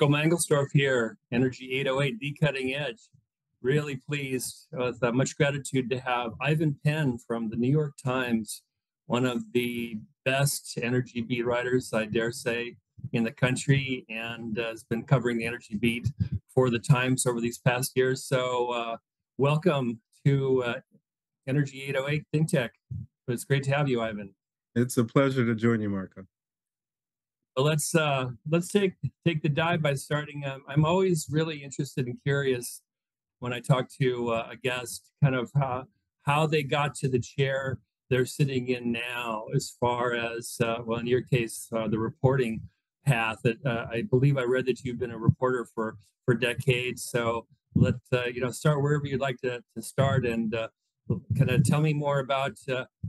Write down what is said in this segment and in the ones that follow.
Marco Mangelsdorf here, Energy 808, The Cutting Edge. Really pleased with uh, much gratitude to have Ivan Penn from the New York Times, one of the best energy beat writers, I dare say, in the country, and uh, has been covering the energy beat for the Times over these past years. So, uh, welcome to uh, Energy 808 Think Tech. It's great to have you, Ivan. It's a pleasure to join you, Marco. Well, let's uh, let's take take the dive by starting. Um, I'm always really interested and curious when I talk to uh, a guest, kind of how how they got to the chair they're sitting in now, as far as uh, well, in your case, uh, the reporting path. That uh, I believe I read that you've been a reporter for for decades. So let uh, you know start wherever you'd like to to start and. Kind of tell me more about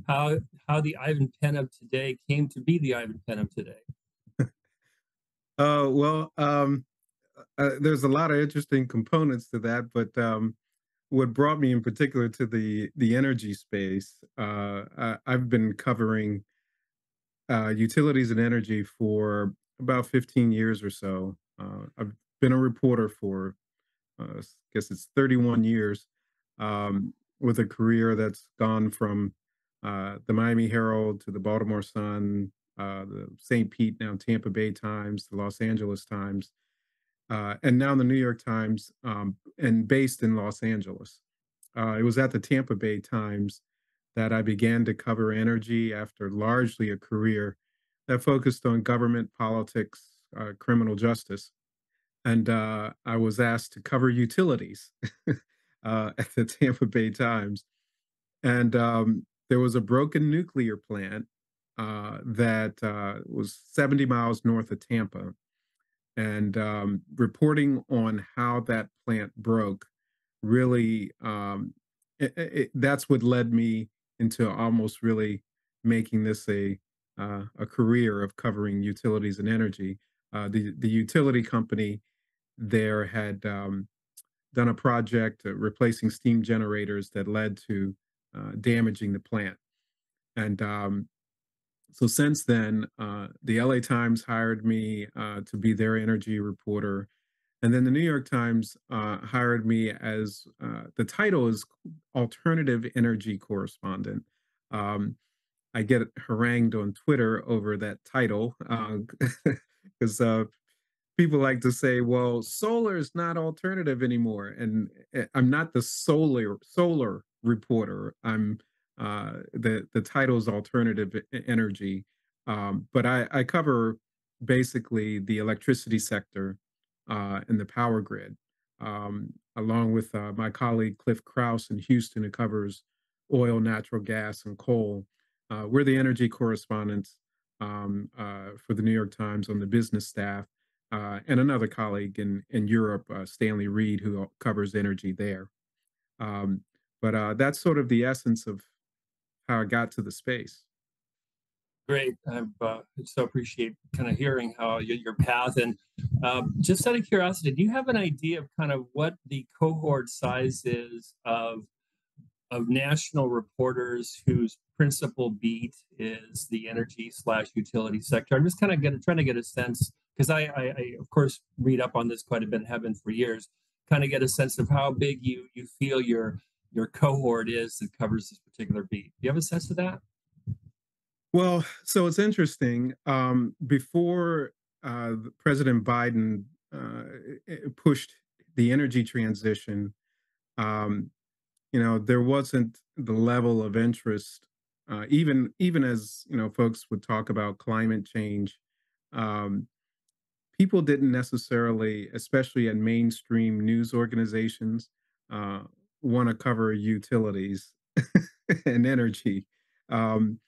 how how the Ivan Penn of today came to be the Ivan Penn of today. Uh, well, um, uh, uh, there's a lot of interesting components to that, but um, what brought me in particular to the the energy space, uh, I, have been covering uh, utilities and energy for about 15 years or so. Uh, I've been a reporter for, uh, I guess it's 31 years, um, with a career that's gone from uh, the Miami Herald to the Baltimore Sun, uh, the St. Pete, now Tampa Bay Times, the Los Angeles Times, uh, and now the New York Times, um, and based in Los Angeles. Uh, it was at the Tampa Bay Times that I began to cover energy after largely a career that focused on government, politics, uh, criminal justice. And uh, I was asked to cover utilities at the Tampa Bay Times. And um, there was a broken nuclear plant uh, that uh, was 70 miles north of Tampa, and um, reporting on how that plant broke really um, it, it, that's what led me into almost really making this a uh, a career of covering utilities and energy. Uh, the the utility company there had um, done a project uh, replacing steam generators that led to uh, damaging the plant, and um, so since then, uh, the LA Times hired me uh, to be their energy reporter. And then the New York Times uh, hired me as uh, the title is alternative energy correspondent. Um, I get harangued on Twitter over that title because uh, uh, people like to say, "Well, solar is not alternative anymore," and eh, I'm not the solar solar reporter. I'm uh, the the title is alternative energy, um, but I, I, cover basically the electricity sector uh, and the power grid, um, along with uh, my colleague Cliff Krauss in Houston, who covers oil, natural gas, and coal. Uh, we're the energy correspondents um, uh, for the New York Times on the business staff, and another colleague in in Europe, Stanley Reed, who covers energy there. Um, but that's sort of the essence of how I got to the space. Great. I uh, so appreciate kind of hearing how your, your path. And um, just out of curiosity, do you have an idea of kind of what the cohort size is of of national reporters whose principal beat is the energy slash utility sector? I'm just kind of get, trying to get a sense because I, I, I, of course, read up on this quite a bit, have been for years. Kind of get a sense of how big you you feel your your cohort is that covers this particular beat. Do you have a sense of that? Well, so it's interesting. Um, before uh, President Biden uh, pushed the energy transition, um, you know, there wasn't the level of interest, uh, even even as you know, folks would talk about climate change. Um, people didn't necessarily, especially at mainstream news organizations, uh, want to cover utilities and energy, um,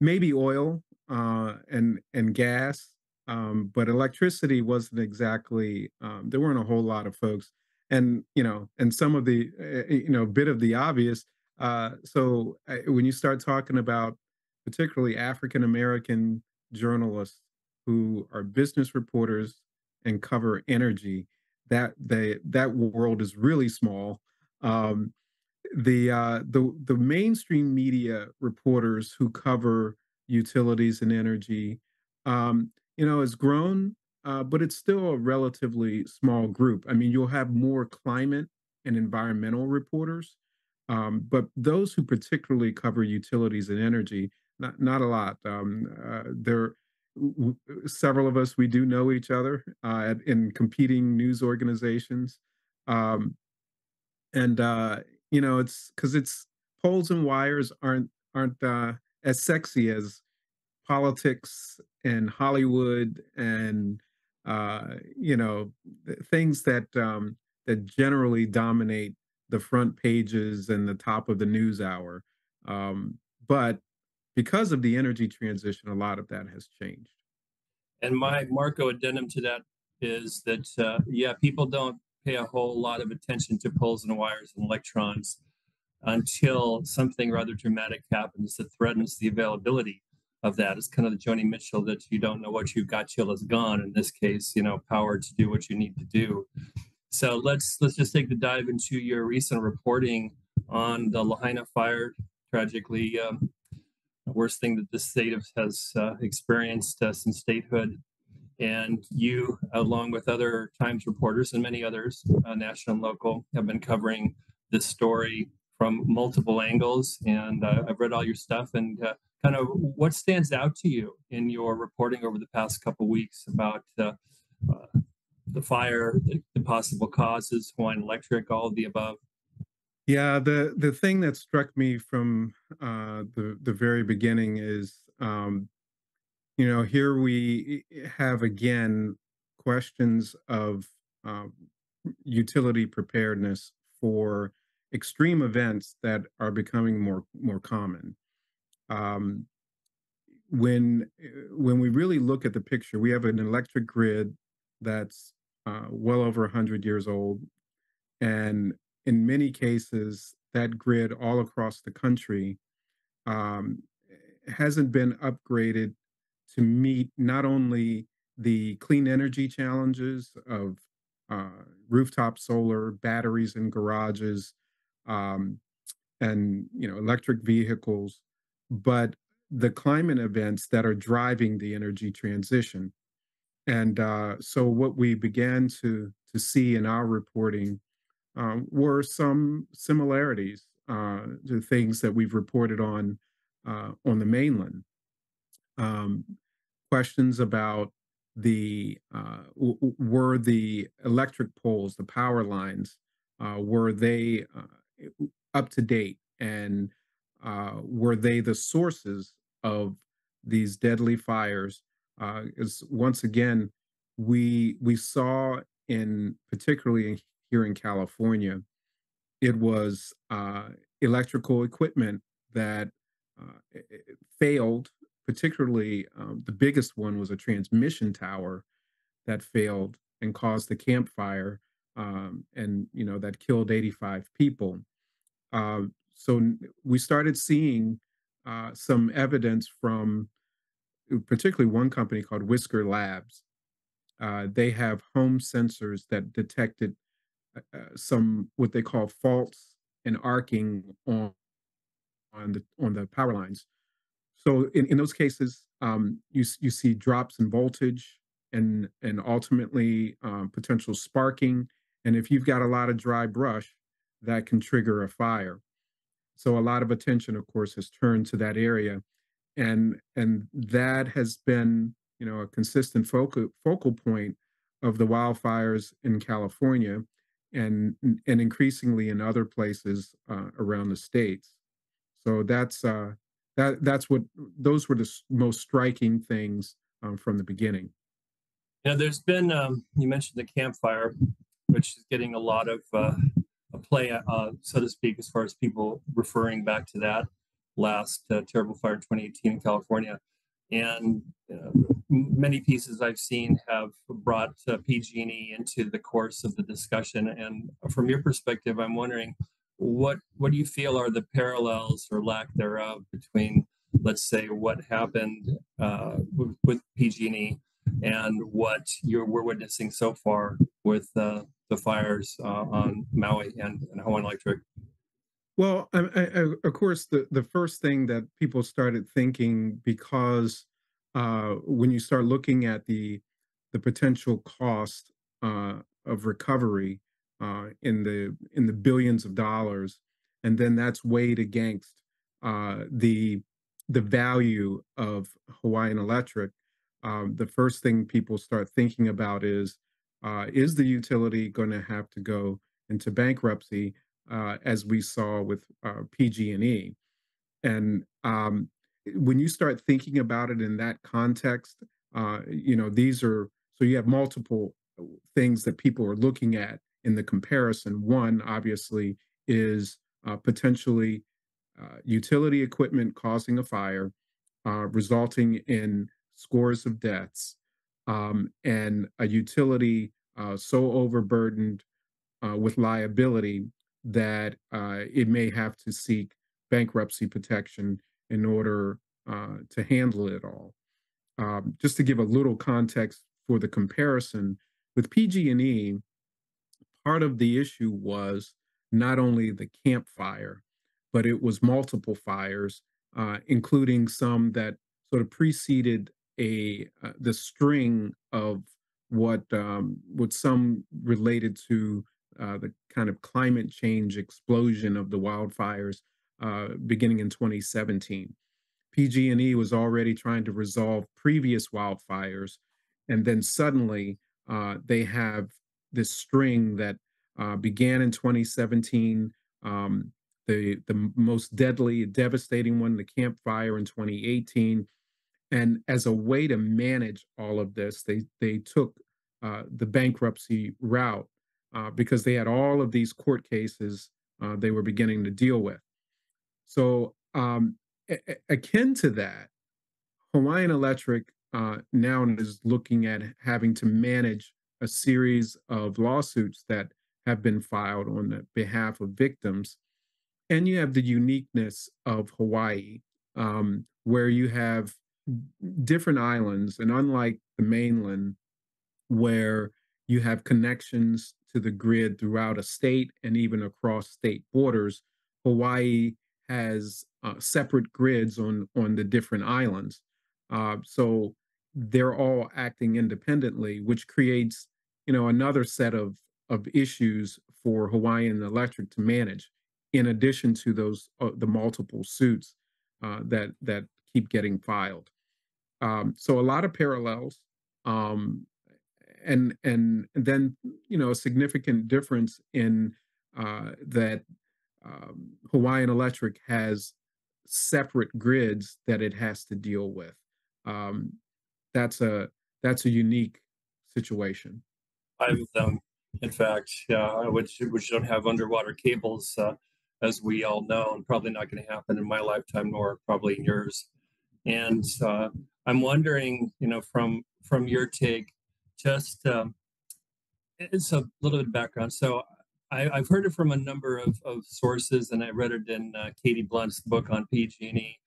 maybe oil uh, and and gas, um, but electricity wasn't exactly. Um, there weren't a whole lot of folks, and you know, and some of the uh, you know, bit of the obvious. Uh, so uh, when you start talking about particularly African American journalists who are business reporters and cover energy, that they that world is really small um, the uh, the the mainstream media reporters who cover utilities and energy, um, you know, has grown uh, but it's still a relatively small group. I mean, you'll have more climate and environmental reporters, um, but those who particularly cover utilities and energy, not not a lot. Um, uh, there, w- several of us we do know each other uh, in competing news organizations, um, and uh, you know, it's because it's poles and wires aren't aren't uh, as sexy as politics and Hollywood and uh, you know things that um, that generally dominate the front pages and the top of the news hour. Um, but because of the energy transition, a lot of that has changed. And my Marco addendum to that is that, uh, yeah, people don't pay a whole lot of attention to poles and wires and electrons until something rather dramatic happens that threatens the availability of that. It's kind of the Joni Mitchell that you don't know what you've got till it's gone. In this case, you know, power to do what you need to do. So let's let's just take the dive into your recent reporting on the Lahaina fire. Tragically, um, the worst thing that the state has uh, experienced uh, since statehood. And you, along with other Times reporters and many others, uh, national and local, have been covering this story from multiple angles. And uh, I've read all your stuff. And uh, kind of what stands out to you in your reporting over the past couple weeks about uh, uh, the fire, the, the possible causes, Hawaiian Electric, all of the above? Yeah, the the thing that struck me from uh, the the very beginning is, um, you know, here we have again questions of um, utility preparedness for extreme events that are becoming more more common. Um, when uh, when we really look at the picture, we have an electric grid that's uh, well over 100 years old, and in many cases, that grid all across the country um, hasn't been upgraded to meet not only the clean energy challenges of uh, rooftop solar, batteries in garages, um, and you know electric vehicles, but the climate events that are driving the energy transition. And uh, so, what we began to to see in our reporting um, were some similarities uh, to things that we've reported on uh, on the mainland. Um, questions about the uh, w- were the electric poles, the power lines, uh, were they uh, up to date, and uh, were they the sources of these deadly fires? Uh, is once again we we saw in particularly here in California, it was uh, electrical equipment that failed. Particularly, um, the biggest one was a transmission tower that failed and caused the Camp Fire um, and you know that killed 85 people. Uh, so we started seeing uh, some evidence from particularly one company called Whisker Labs. Uh, they have home sensors that detected uh, uh, some what they call faults and arcing on on the on the power lines. So in, in those cases, um, you you see drops in voltage and and ultimately um, potential sparking. And if you've got a lot of dry brush, that can trigger a fire. So a lot of attention, of course, has turned to that area, and and that has been you know a consistent focal focal point of the wildfires in California and and increasingly in other places uh, around the states. So that's uh, that that's what those were the most striking things um, from the beginning. Yeah, there's been um, you mentioned the Camp Fire, which is getting a lot of uh, play, uh, so to speak, as far as people referring back to that last uh, terrible fire in 2018 in California. And uh, many pieces I've seen have brought uh, PG&E into the course of the discussion. And from your perspective, I'm wondering what what do you feel are the parallels or lack thereof between, let's say, what happened uh, with, with PG&E and what you're we're witnessing so far with uh, the fires uh, on Maui and, and Hawaiian Electric? Well, I, I, of course, the, the first thing that people started thinking because uh, when you start looking at the the potential cost uh, of recovery uh, in the in the billions of dollars, and then that's weighed against uh, the the value of Hawaiian Electric. Um, the first thing people start thinking about is uh, is the utility going to have to go into bankruptcy, uh, as we saw with uh, PG&E? And um, when you start thinking about it in that context, you know these are so you have multiple things that people are looking at in the comparison. One, obviously, is uh, potentially uh, utility equipment causing a fire, uh, resulting in scores of deaths, um, and a utility uh, so overburdened uh, with liability that uh, it may have to seek bankruptcy protection in order to handle it all. Um, just to give a little context for the comparison, with PG&E, part of the issue was not only the Camp Fire, but it was multiple fires, uh, including some that sort of preceded a uh, the string of what um, what some related to uh, the kind of climate change explosion of the wildfires uh, beginning in 2017. PG&E was already trying to resolve previous wildfires, and then suddenly uh, they have this string that uh, began in 2017. Um, the the most deadly, devastating one, the Camp Fire in 2018. And as a way to manage all of this, they they took uh, the bankruptcy route uh, because they had all of these court cases uh, they were beginning to deal with. So um, akin to that, Hawaiian Electric uh, now is looking at having to manage a series of lawsuits that have been filed on the behalf of victims. And you have the uniqueness of Hawaii, um, where you have different islands, and unlike the mainland, where you have connections to the grid throughout a state and even across state borders, Hawaii has uh, separate grids on on the different islands. Uh, so they're all acting independently, which creates, you know, another set of of issues for Hawaiian Electric to manage, in addition to those uh, the multiple suits uh, that that keep getting filed. Um, so a lot of parallels, um, and and then you know a significant difference in uh, that um, Hawaiian Electric has separate grids that it has to deal with. Um, that's a that's a unique situation. Five of them, in fact, uh, which which don't have underwater cables, uh, as we all know, and probably not going to happen in my lifetime, nor probably in yours. And uh, I'm wondering, you know, from from your take, just um, it's a little bit of background. So I, have heard it from a number of, of sources, and I read it in uh, Katie Blunt's book on PG&E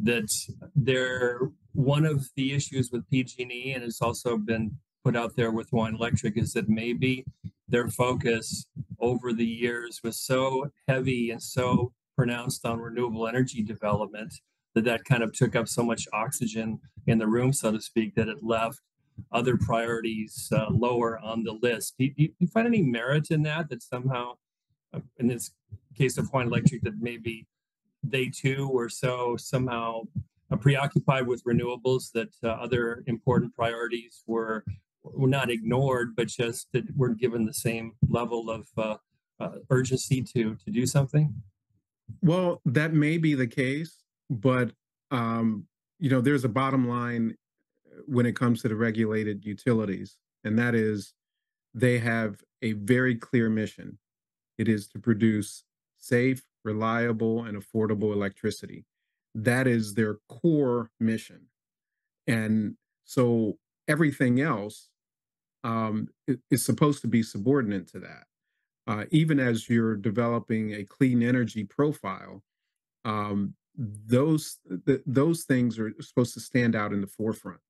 that they're one of the issues with PG&E, and it's also been put out there with Hawaiian Electric, is that maybe their focus over the years was so heavy and so pronounced on renewable energy development that that kind of took up so much oxygen in the room, so to speak, that it left other priorities uh, lower on the list. Do you, do you, find any merit in that? That somehow, uh, in this case of Hawaiian Electric, that maybe they too were so somehow uh, preoccupied with renewables that uh, other important priorities were were not ignored, but just that weren't given the same level of uh, uh, urgency to to do something. Well, that may be the case, but um, you know, there's a bottom line uh, when it comes to the regulated utilities, and that is they have a very clear mission. It is to produce safe, reliable, and affordable electricity. That is their core mission. And so everything else um, is supposed to be subordinate to that. Uh, even as you're developing a clean energy profile, um, those th- those things are supposed to stand out in the forefront.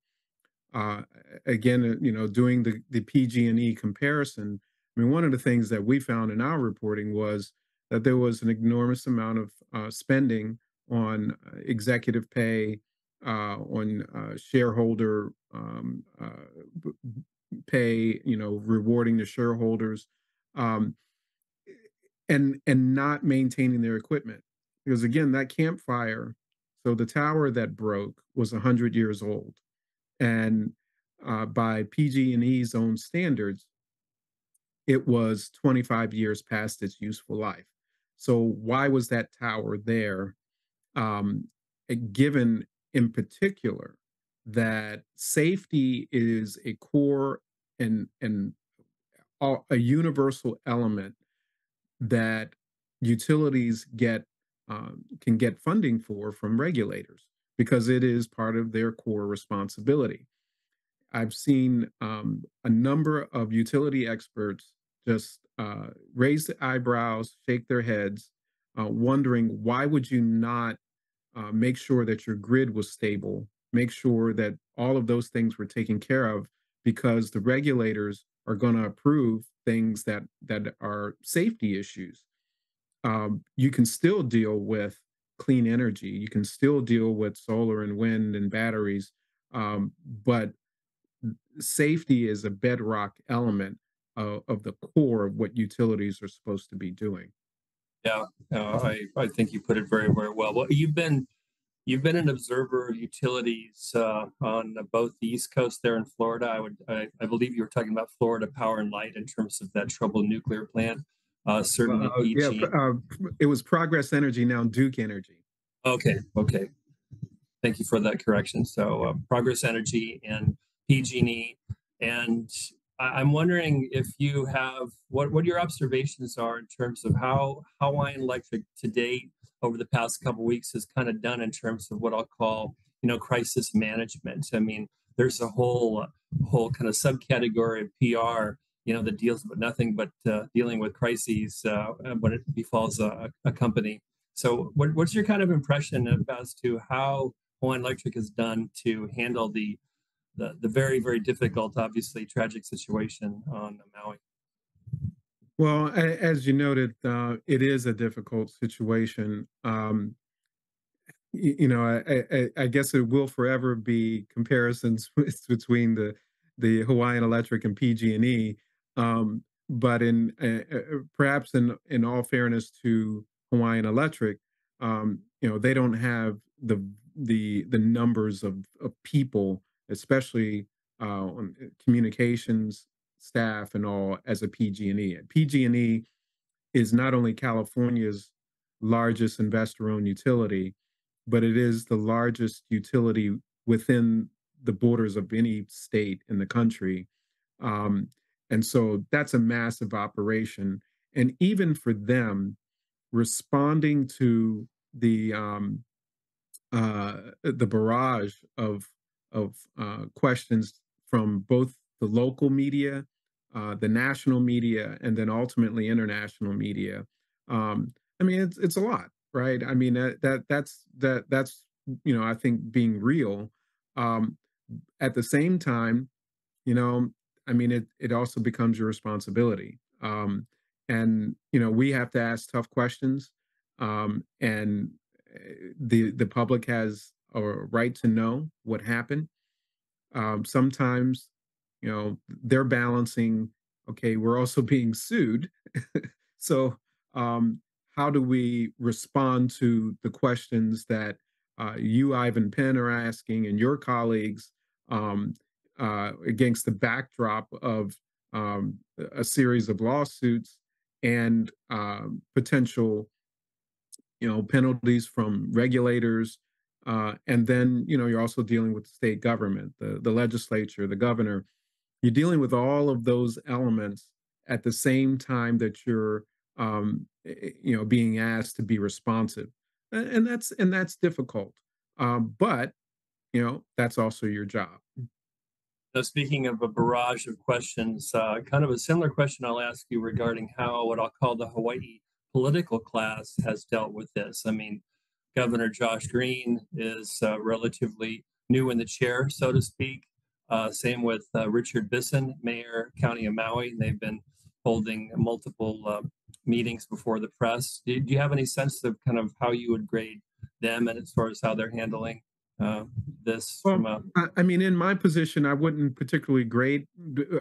Uh, again, uh, you know, doing the the PG&E comparison, I mean, one of the things that we found in our reporting was that there was an enormous amount of uh, spending on uh, executive pay, uh, on uh, shareholder um, pay, you know, rewarding the shareholders, um, and and not maintaining their equipment. Because again, that Camp Fire. So the tower that broke was 100 years old. And uh, by PG&E's own standards, it was 25 years past its useful life. So why was that tower there? Um, given in particular that safety is a core and and a universal element that utilities get um, can get funding for from regulators because it is part of their core responsibility. I've seen um, a number of utility experts just uh, raise the eyebrows, shake their heads, uh, wondering why would you not uh, make sure that your grid was stable, make sure that all of those things were taken care of, because the regulators are going to approve things that that are safety issues. Um, you can still deal with clean energy. You can still deal with solar and wind and batteries, um, but safety is a bedrock element of, of the core of what utilities are supposed to be doing. Yeah, I I think you put it very very well. Well, you've been you've been an observer of utilities uh, on both the East Coast there in Florida. I would I, I, believe you were talking about Florida Power and Light in terms of that troubled nuclear plant. Uh, certainly, uh, yeah, uh, it was Progress Energy now Duke Energy. Okay, okay. Thank you for that correction. So uh, Progress Energy and PG&E, and I'm wondering if you have what what your observations are in terms of how Hawaiian Electric to date over the past couple weeks has kind of done in terms of what I'll call you know crisis management. I mean, there's a whole whole kind of subcategory of PR you know that deals with nothing but uh, dealing with crises uh, when it befalls a, a company. So, what, what's your kind of impression as to how Hawaiian Electric has done to handle the the, the very, very difficult, obviously tragic situation on Maui. Well, as you noted, uh, it is a difficult situation. Um, you know, I, I, I, guess it will forever be comparisons between the the Hawaiian Electric and PG&E. Um, but in uh, perhaps in in all fairness to Hawaiian Electric, um, you know, they don't have the the the numbers of, of people especially uh, on communications staff and all as a PG&E. PG&E is not only California's largest investor-owned utility, but it is the largest utility within the borders of any state in the country. Um, and so that's a massive operation. And even for them, responding to the um, uh, the barrage of of uh, questions from both the local media, uh, the national media, and then ultimately international media. Um, I mean, it's it's a lot, right? I mean, that, that that's that that's you know, I think being real. Um, at the same time, you know, I mean, it it also becomes your responsibility. Um, and you know, we have to ask tough questions, um, and eh, the the public has a right to know what happened. Um, sometimes, you know, they're balancing, okay, we're also being sued. so, um, how do we respond to the questions that uh, you, Ivan Penn, are asking and your colleagues um, uh, against the backdrop of um, a series of lawsuits and um, potential, you know, penalties from regulators uh, and then, you know, you're also dealing with the state government, the, the legislature, the governor. You're dealing with all of those elements at the same time that you're, um, you know, being asked to be responsive, and that's and that's difficult. Um, but you know, that's also your job. Now, speaking of a barrage of questions, uh, kind of a similar question I'll ask you regarding how what I'll call the Hawaii political class has dealt with this. I mean, Governor Josh Green is uh, relatively new in the chair, so to speak. Uh, same with uh, Richard Bissen, Mayor, County of Maui. They've been holding multiple uh, meetings before the press. Do, do, you have any sense of kind of how you would grade them and as far as how they're handling uh, this Well, from a I, mean, in my position, I wouldn't particularly grade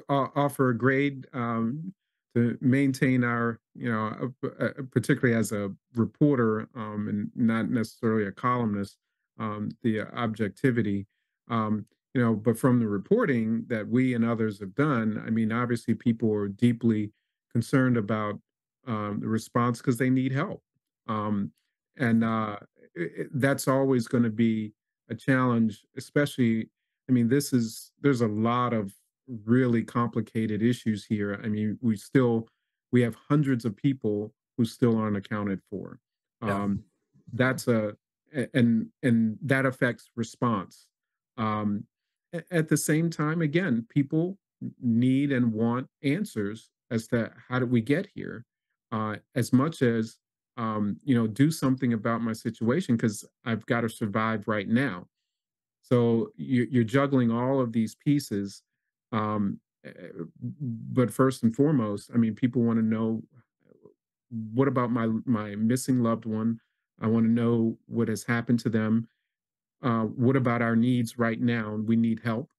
uh, offer a grade um, to maintain our, you know, uh, uh, particularly as a reporter um, and not necessarily a columnist, um, the objectivity. Um, you know, but from the reporting that we and others have done, I mean, obviously people are deeply concerned about um, the response because they need help. Um, and uh, it, that's always going to be a challenge, especially. I mean, this is there's a lot of really complicated issues here. I mean, we still we have hundreds of people who still aren't accounted for. yeah. Um, that's a and and that affects response. Um, at the same time, again, people need and want answers as to how did we get here, uh, as much as um, you know, do something about my situation because I've got to survive right now. So you, you're juggling all of these pieces. Um, eh, but first and foremost, I mean, people want to know what about my my missing loved one? I want to know what has happened to them. Uh, what about our needs right now? We need help.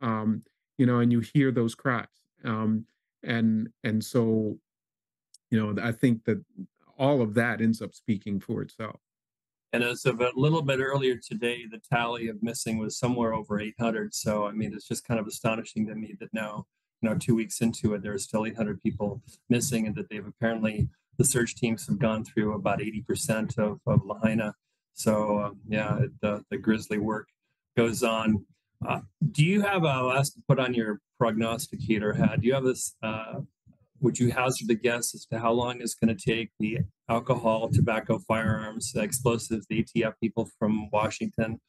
Um, you know, and you hear those cries. Um, and and so, you know, I think that all of that ends up speaking for itself. And as of a little bit earlier today, the tally of missing was somewhere over 800. So, I mean, it's just kind of astonishing to me that now, you know, two weeks into it, there are still 800 people missing, and that they've apparently the search teams have gone through about 80% of, of Lahaina. So, um, yeah, it, the, the grisly work goes on. Uh, do you have a last to put on your prognosticator hat? Do you have this? Uh, would you hazard a guess as to how long it's going to take the alcohol, tobacco, firearms, explosives, the ATF people from Washington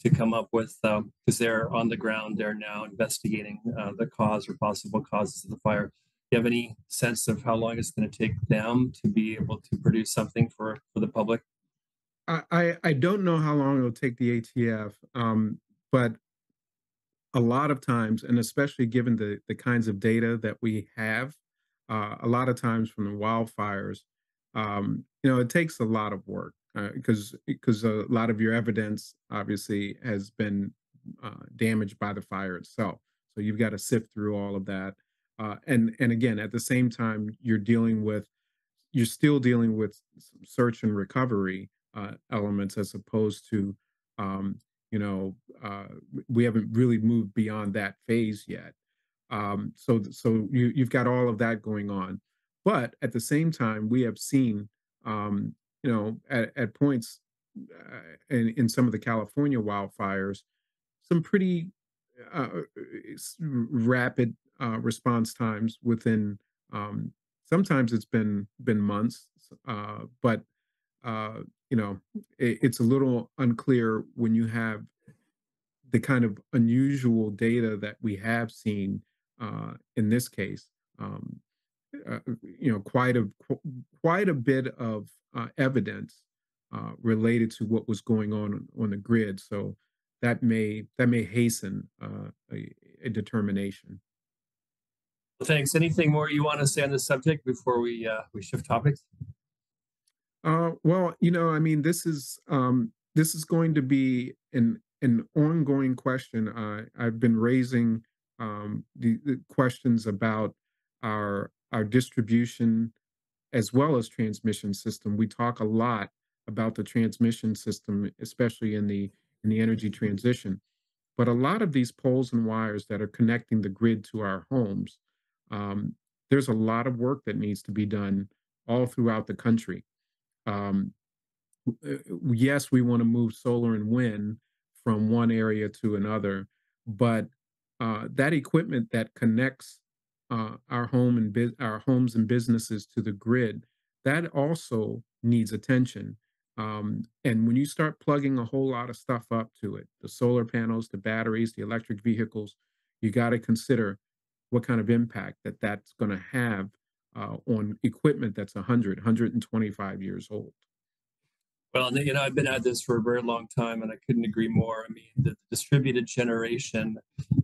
to come up with, because they're on the ground there now investigating uh, the cause or possible causes of the fire. Do you have any sense of how long it's going to take them to be able to produce something for, for the public? I, I don't know how long it'll take the ATF, um, but a lot of times, and especially given the the kinds of data that we have, uh, a lot of times from the wildfires, um, you know, it takes a lot of work because because a lot of your evidence obviously has been uh, damaged by the fire itself. So you've got to sift through all of that, uh, and and again, at the same time, you're dealing with you're still dealing with search and recovery uh, elements as opposed to um, you know uh, we haven't really moved beyond that phase yet. Um, so so you, you've got all of that going on. But at the same time we have seen um, you know at, at points uh, in, in some of the california wildfires some pretty uh, rapid uh, response times within um, sometimes it's been been months uh, but uh, you know, it, it's a little unclear when you have the kind of unusual data that we have seen uh, in this case. Um, uh, you know, quite a quite a bit of uh, evidence uh, related to what was going on on the grid. So that may that may hasten uh, a, a determination. Thanks. Anything more you want to say on this subject before we uh, we shift topics? Uh, well, you know, I mean, this is um, this is going to be an an ongoing question. Uh, I've been raising um, the, the questions about our our distribution as well as transmission system. We talk a lot about the transmission system, especially in the in the energy transition. But a lot of these poles and wires that are connecting the grid to our homes, um, there's a lot of work that needs to be done all throughout the country um, yes, we want to move solar and wind from one area to another, but uh, that equipment that connects uh, our home and bus- our homes and businesses to the grid, that also needs attention. Um, and when you start plugging a whole lot of stuff up to it, the solar panels, the batteries, the electric vehicles, you got to consider what kind of impact that that's going to have uh, on equipment that's 100, 125 years old. Well, you know, I've been at this for a very long time, and I couldn't agree more. I mean, the distributed generation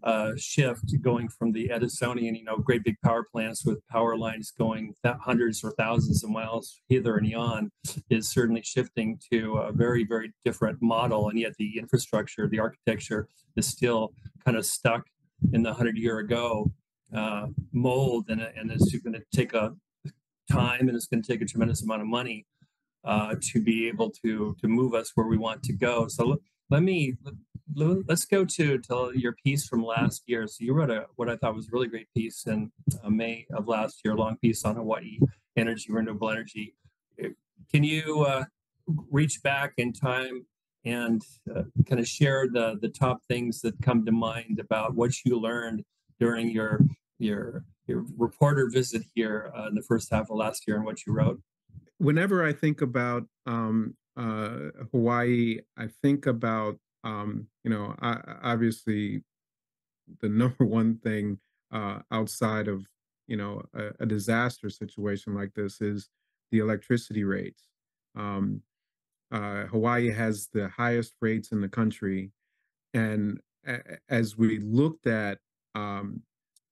uh, shift going from the Edisonian, you know, great big power plants with power lines going hundreds or thousands of miles hither and yon is certainly shifting to a very, very different model. And yet the infrastructure, the architecture is still kind of stuck in the 100 year ago uh, mold, and, and it's going to take a time and it's going to take a tremendous amount of money uh, to be able to to move us where we want to go. So let me let's go to, to your piece from last year. So you wrote a what I thought was a really great piece in uh, May of last year, a long piece on Hawaii energy, renewable energy. Can you uh, reach back in time and uh, kind of share the the top things that come to mind about what you learned during your your your reporter visit here uh, in the first half of last year and what you wrote? whenever I think about um, uh, Hawaii, I think about um, you know I, obviously the number one thing uh, outside of you know a, a, disaster situation like this is the electricity rates. Um, uh, Hawaii has the highest rates in the country, and a- as we looked at um,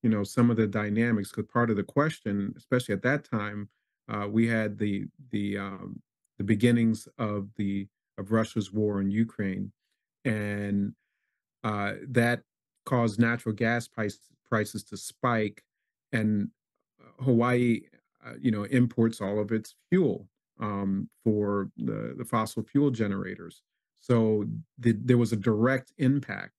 you know some of the dynamics, because part of the question, especially at that time, uh, we had the the um, the beginnings of the of Russia's war in Ukraine, and uh, that caused natural gas price, prices to spike, and Hawaii, uh, you know, imports all of its fuel um, for the the fossil fuel generators. So the, there was a direct impact,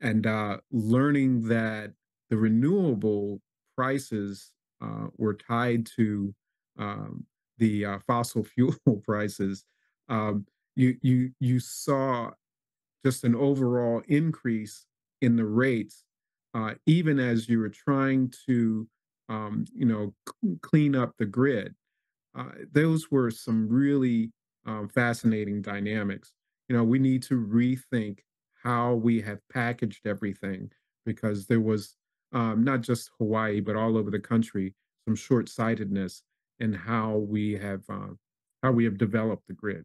and uh, learning that the renewable prices uh, were tied to um, the uh, fossil fuel prices, um, you you you saw just an overall increase in the rates, uh, even as you were trying to um, you know c- clean up the grid. Uh, those were some really um, fascinating dynamics. You know, we need to rethink how we have packaged everything because there was um, not just Hawaii, but all over the country, some short sightedness in how we have uh, how we have developed the grid.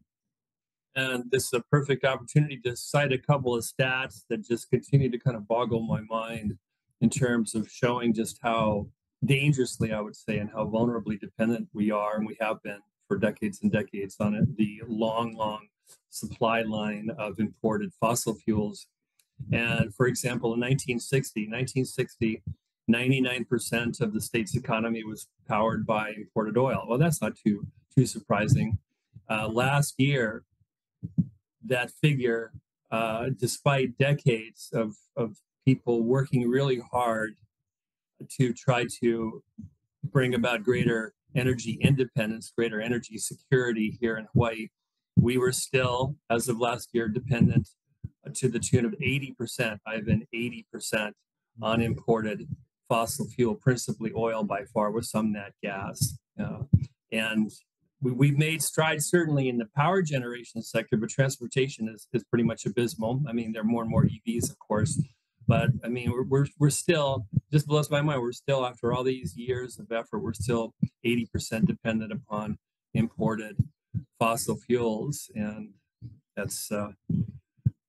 And this is a perfect opportunity to cite a couple of stats that just continue to kind of boggle my mind in terms of showing just how dangerously, I would say, and how vulnerably dependent we are, and we have been for decades and decades on it, the long, long supply line of imported fossil fuels. And for example, in 1960, 1960, 99% of the state's economy was powered by imported oil. Well, that's not too too surprising. Uh, last year, that figure, uh, despite decades of, of people working really hard to try to bring about greater energy independence, greater energy security here in Hawaii, we were still, as of last year, dependent to the tune of 80%. I've been 80% on imported fossil fuel, principally oil by far, with some nat gas. Uh, and we, have made strides certainly in the power generation sector, but transportation is, is pretty much abysmal. I mean, there are more and more EVs, of course, but I mean, we're, we're, we're still, just blows my mind, we're still, after all these years of effort, we're still 80% dependent upon imported fossil fuels. And that's, uh,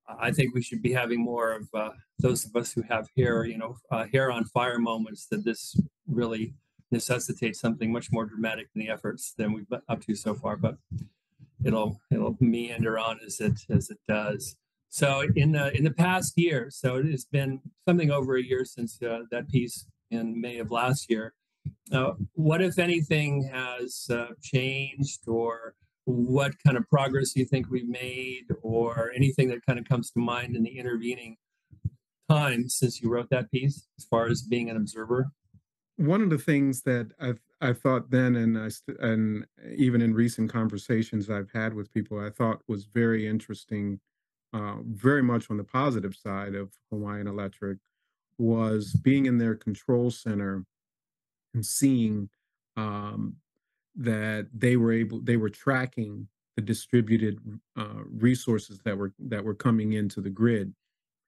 I think we should be having more of uh, those of us who have hair, you know, uh, hair on fire moments that this really necessitates something much more dramatic in the efforts than we've been up to so far. But it'll it'll meander on as it as it does. So in the in the past year, so it has been something over a year since uh, that piece in May of last year. Uh, what, if anything, has uh, changed or what kind of progress do you think we've made or anything that kind of comes to mind in the intervening time since you wrote that piece as far as being an observer? One of the things that i've i thought then and i st- and even in recent conversations i've had with people i thought was very interesting uh, very much on the positive side of hawaiian electric was being in their control center and seeing um, that they were able they were tracking the distributed uh, resources that were that were coming into the grid.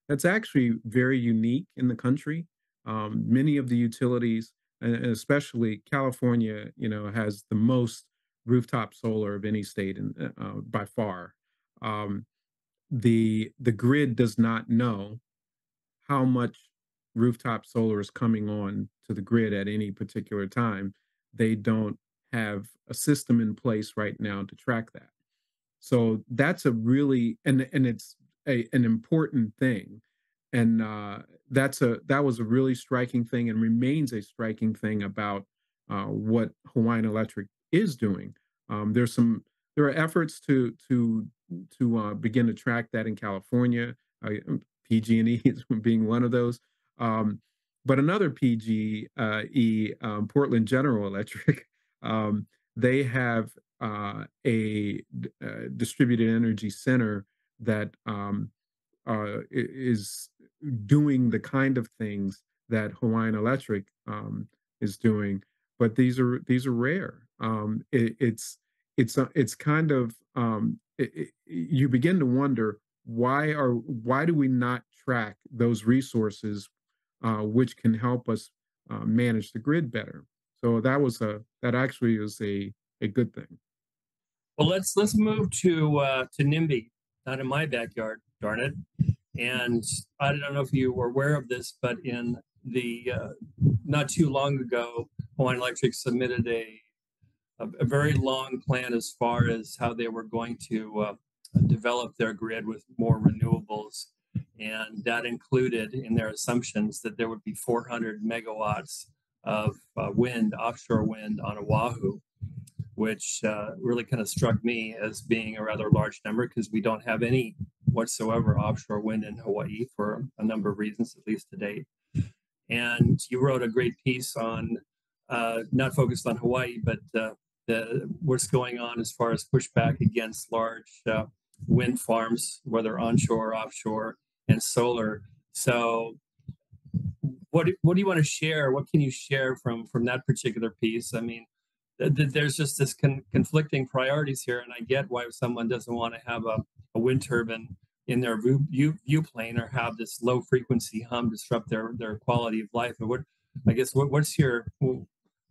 That's actually very unique in the country. Um, many of the utilities, and especially California, you know, has the most rooftop solar of any state in, uh, uh, by far. Um, the the grid does not know how much rooftop solar is coming on to the grid at any particular time. They don't have a system in place right now to track that. So that's a really and and it's a, an important thing. And uh, that's a that was a really striking thing and remains a striking thing about uh, what Hawaiian Electric is doing. Um, there's some there are efforts to to to uh, begin to track that in California. Uh, PG&E is being one of those. Um, but another PG uh, um, Portland General Electric, um, they have uh, a, a, uh, distributed energy center that um, uh, is doing the kind of things that Hawaiian Electric um, is doing. But these are these are rare. Um, it, it's it's uh, it's kind of um, it, it, you begin to wonder why are why do we not track those resources uh, which can help us uh, manage the grid better so that was a that actually is a a good thing well let's let's move to uh, to nimby not in my backyard darn it and i don't know if you were aware of this but in the uh, not too long ago hawaiian electric submitted a a, very long plan as far as how they were going to uh, develop their grid with more renewables. And that included in their assumptions that there would be 400 megawatts of uh, wind, offshore wind on Oahu, which uh, really kind of struck me as being a rather large number because we don't have any whatsoever offshore wind in Hawaii for a number of reasons, at least to date. And you wrote a great piece on, uh, not focused on Hawaii, but uh, the, what's going on as far as pushback against large uh, wind farms, whether onshore or offshore, and solar. So, what what do you want to share? What can you share from from that particular piece? I mean, th- th- there's just this con- conflicting priorities here, and I get why someone doesn't want to have a, a wind turbine in their view, view, view plane or have this low frequency hum disrupt their their quality of life. But what I guess what, what's your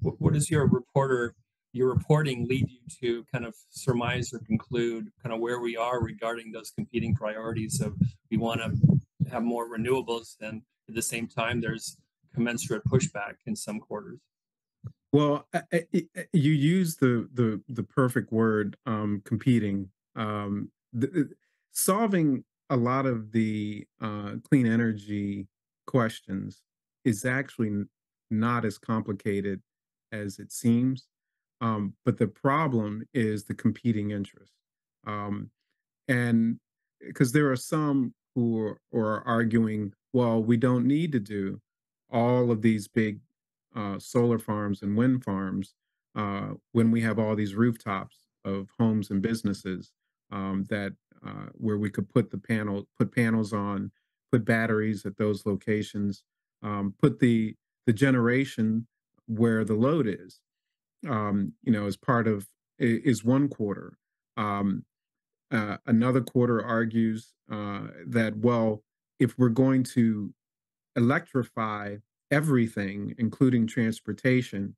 what, is your reporter your reporting lead you to kind of surmise or conclude kind of where we are regarding those competing priorities of we want to have more renewables and at the same time there's commensurate pushback in some quarters. Well you use the the the perfect word um competing. Um the, solving a lot of the uh, clean energy questions is actually not as complicated as it seems. Um, but the problem is the competing interests. Um, and because there are some who are, are, arguing, well, we don't need to do all of these big uh, solar farms and wind farms uh, when we have all these rooftops of homes and businesses um, that uh, where we could put the panel, put panels on, put batteries at those locations, um, put the the generation where the load is um, you know, as part of is one quarter. Um, uh, another quarter argues uh, that well, if we're going to electrify everything, including transportation,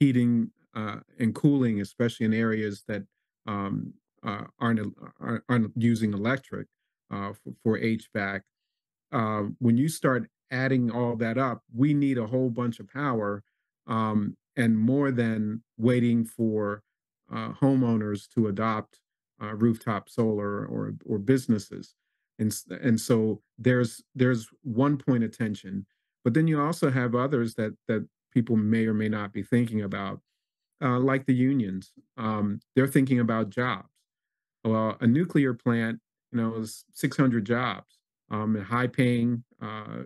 heating uh, and cooling, especially in areas that um, uh, aren't, aren't using electric uh, for, for, HVAC. Uh, when you start adding all that up, we need a whole bunch of power um, and more than waiting for uh, homeowners to adopt uh, rooftop solar or or businesses and and so there's there's one point of tension but then you also have others that that people may or may not be thinking about uh, like the unions. Um, they're thinking about jobs. Well a nuclear plant you know is 600 jobs um, high paying uh,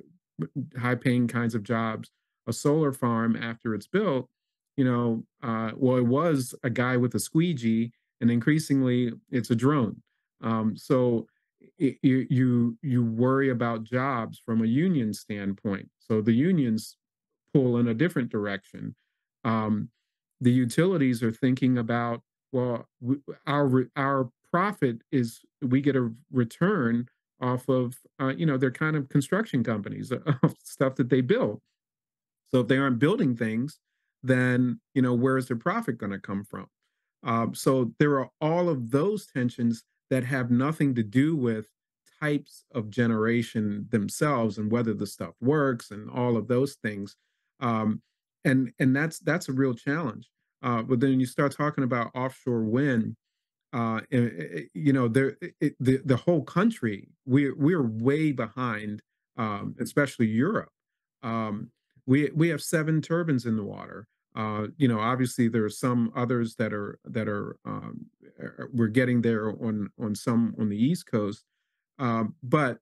high paying kinds of jobs. A solar farm after it's built you know, uh, well, it was a guy with a squeegee, and increasingly it's a drone. Um, so you you worry about jobs from a union standpoint. So the unions pull in a different direction. Um, the utilities are thinking about well, our our profit is we get a return off of uh, you know they're kind of construction companies of stuff that they build. So if they aren't building things, then you know where is their profit going to come from? Um, so there are all of those tensions that have nothing to do with types of generation themselves and whether the stuff works and all of those things. Um, and and that's that's a real challenge. Uh, but then you start talking about offshore wind, uh, and, you know, there it, the the whole country we're we're way behind, um, especially Europe. Um, we we have seven turbines in the water. Uh, you know, obviously there are some others that are that are um, we're getting there on on some on the East Coast, um, but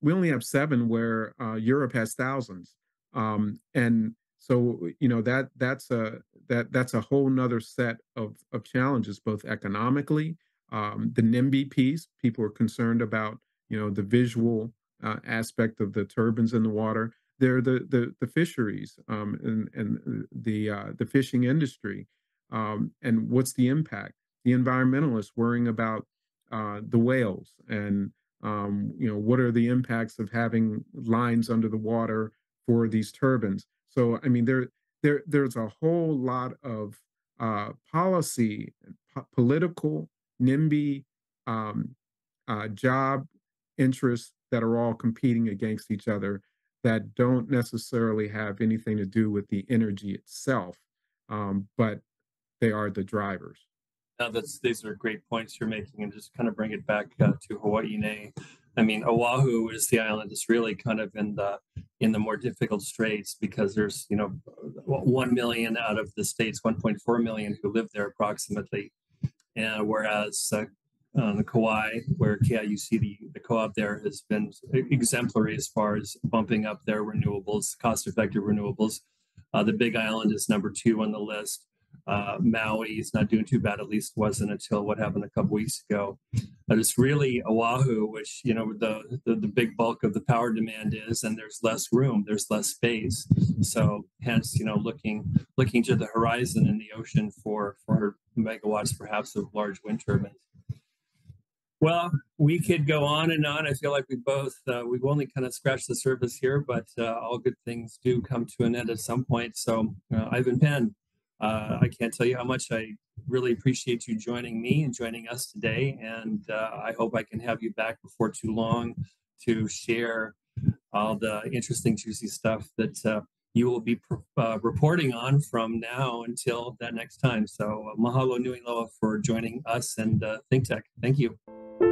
we only have seven where uh, Europe has thousands. Um, and so you know that that's a that that's a whole nother set of of challenges, both economically, um, the NIMBY piece. People are concerned about you know the visual uh, aspect of the turbines in the water. They're the the the fisheries um, and and the uh, the fishing industry, um, and what's the impact? The environmentalists worrying about uh, the whales and um, you know what are the impacts of having lines under the water for these turbines so i mean there there there's a whole lot of uh, policy po- political nimby um, uh, job interests that are all competing against each other that don't necessarily have anything to do with the energy itself um, but they are the drivers no, that's these are great points you're making, and just kind of bring it back uh, to Hawaii. I mean, Oahu is the island that's really kind of in the in the more difficult straits because there's you know one million out of the state's 1.4 million who live there approximately, and whereas uh, on the Kauai, where KIUC, the, the co-op there has been exemplary as far as bumping up their renewables, cost-effective renewables. Uh, the Big Island is number two on the list. Uh, Maui is not doing too bad, at least wasn't until what happened a couple weeks ago. But it's really Oahu, which you know the, the, the big bulk of the power demand is, and there's less room, there's less space. So hence, you know, looking looking to the horizon in the ocean for for megawatts, perhaps of large wind turbines. Well, we could go on and on. I feel like we both uh, we've only kind of scratched the surface here, but uh, all good things do come to an end at some point. So, uh, Ivan Penn, uh, I can't tell you how much I really appreciate you joining me and joining us today. And uh, I hope I can have you back before too long to share all the interesting, juicy stuff that uh, you will be uh, reporting on from now until that next time. So, uh, mahalo nui loa for joining us and uh, ThinkTech. Thank you.